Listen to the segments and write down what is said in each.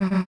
Mm-hmm.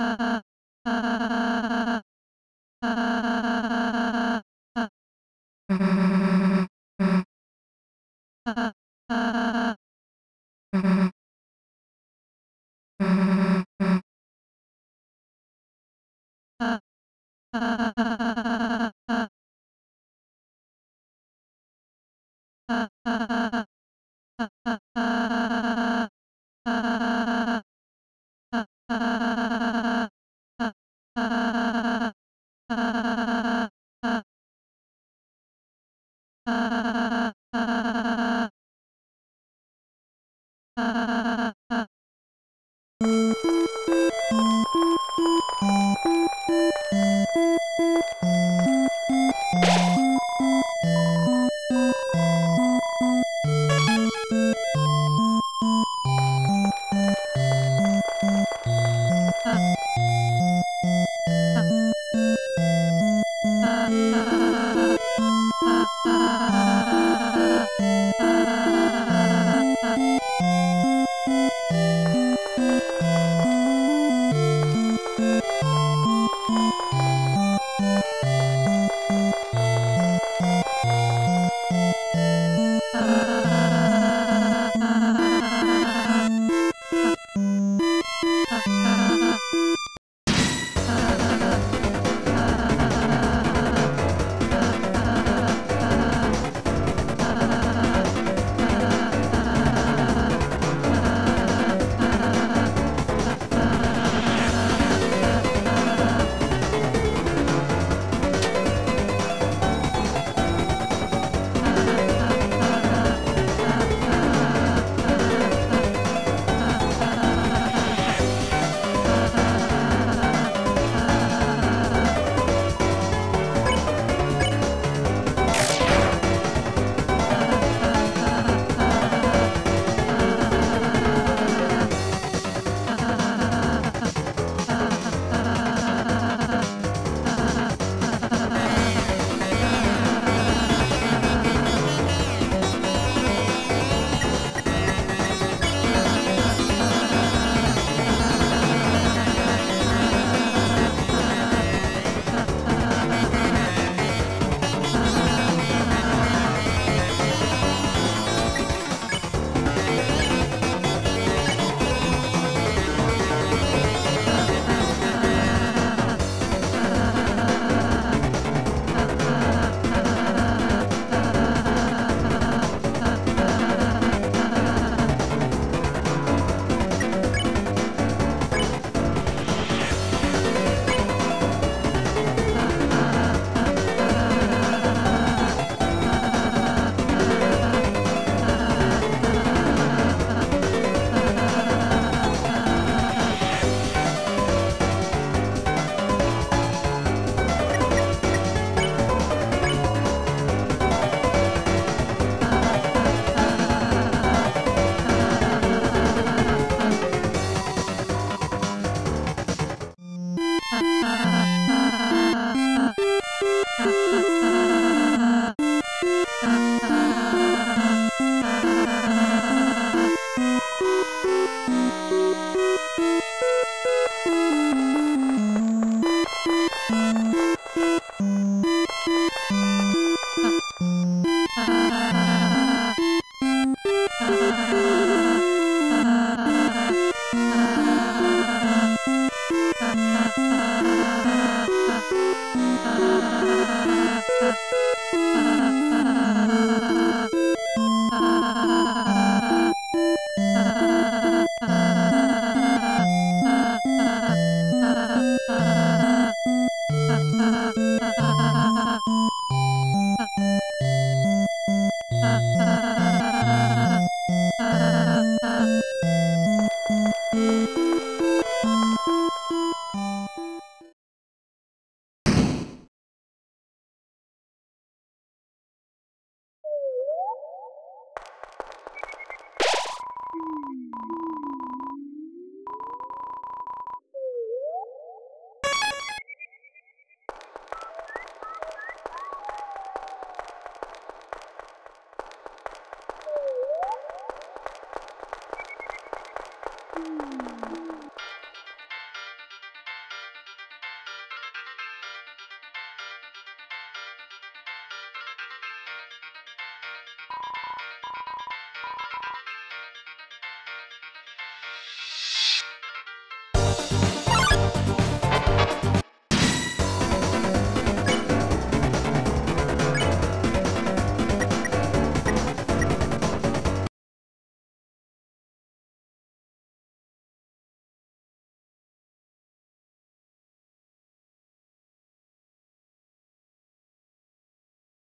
Uh, uh.